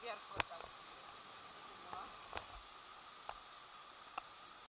вверх вот так.